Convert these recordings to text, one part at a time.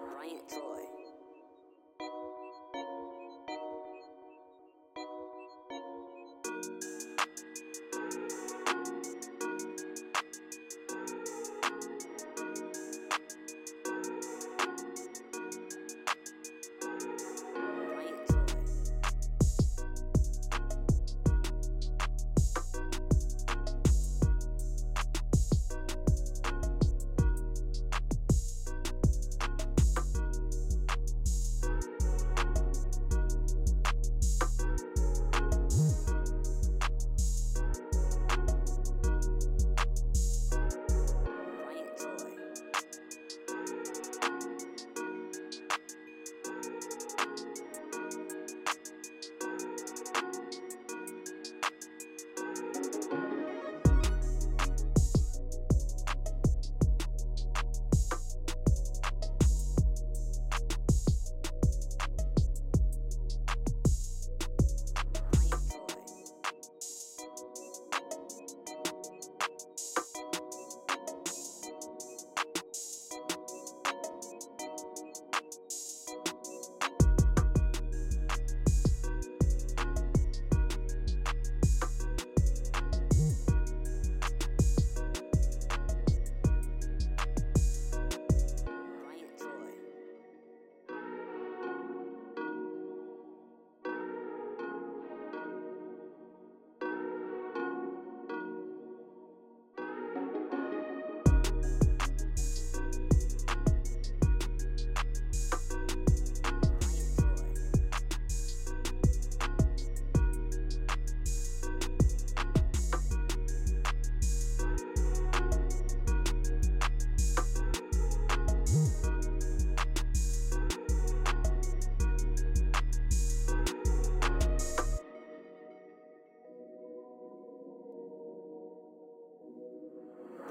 Bryant Troy. Bryant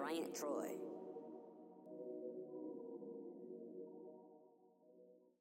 Bryant Troy.